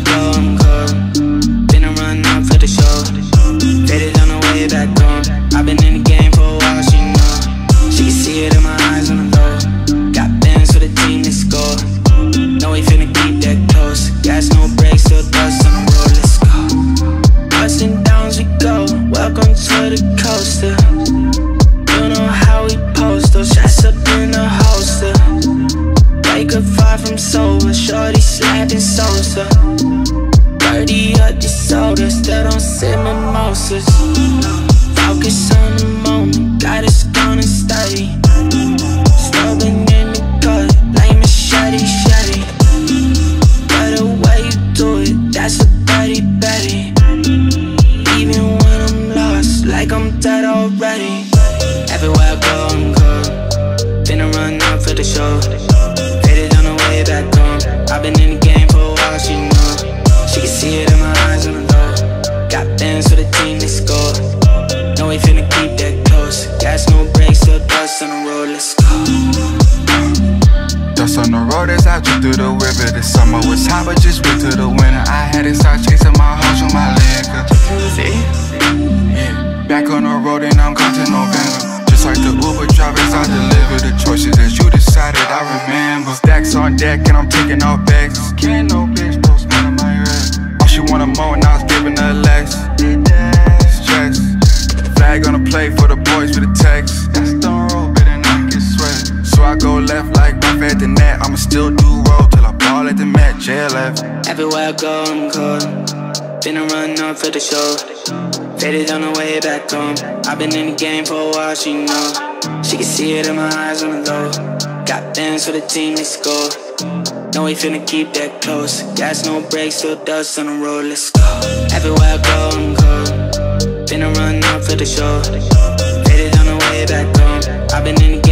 I go, I'm cold. Been a run up for the show. Faded on the way back home. I've been in the game for a while, she know. She can see it in my eyes on the low. Got bands for the team to score. Know we finna keep that close. Gas, no brakes, still dust on the road, let's go. Ups and downs we go. Welcome to the coaster. Sober, shorty slapping Sosa. Dirty up the soda, still don't sip mimosas. Focus on the moment, got us gonna steady. Stubborn in the cut, like machete, shady. But the way you do it, that's a Betty Betty. Even when I'm lost, like I'm dead already. Everywhere I go, I'm cold. Been a run up for the show. On as I drove through the river. The summer was hot, but just wait till the winter. I had to start chasing my hoes with my liquor. See? Yeah. Back on the road and I'm gone to November. Just like the Uber drivers, I deliver the choices that you decided. I remember. Stacks on deck and I'm taking off bags. Can't no bitch, no smell my red. All she wanted more and I was giving her less. Stress. Flag on the plate for the boys with the text. The net. I'ma still do roll till I ball at the mat. JLF. Everywhere I go, I'm cold. Been a run up for the show. Faded on the way back home. I've been in the game for a while, she know. She can see it in my eyes on the low. Got bands for the team to score. Know we finna keep that close. Gas, no brakes, still dust on the road, let's go. Everywhere I go, I'm cold. Been a run up for the show. Faded on the way back home. I've been in the game